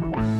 Bye.